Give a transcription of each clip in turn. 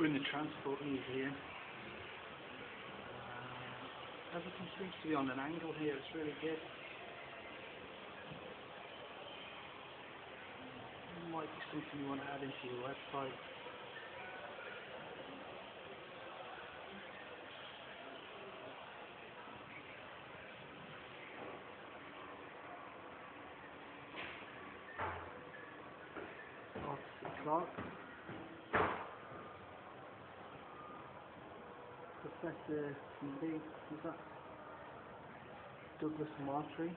We're in the Transport Museum. Uh, everything seems to be on an angle here, it's really good. Might be something you want to add into your website. Arthur Professor is that Douglas Martry?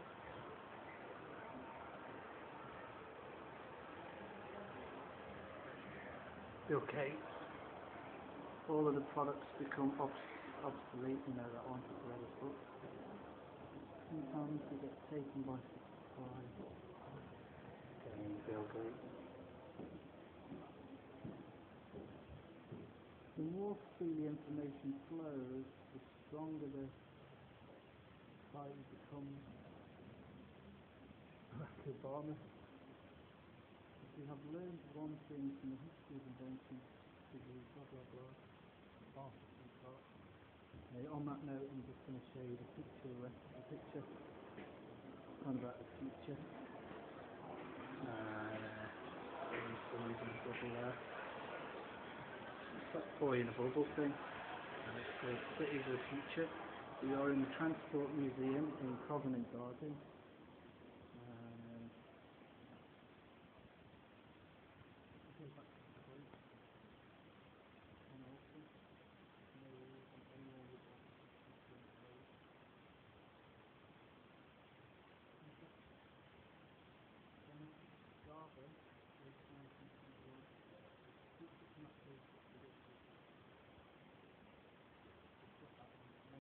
Bill Gates. All of the products become obs- obsolete, you know that one, I read his book. Sometimes they get taken by surprise. Again, Bill Gates. The more freely information flows, the stronger the tie becomes. Barack Obama. If you have learned one thing from the history of invention, to do blah blah blah. C. Clarke. Okay, on that note, I'm just going to show you the picture, the rest of the picture. Of about the future. Uh, there's boys in a bubble there. It's that boy in a bubble thing. And it's called Cities of the Future. We are in the Transport Museum in Covent Garden.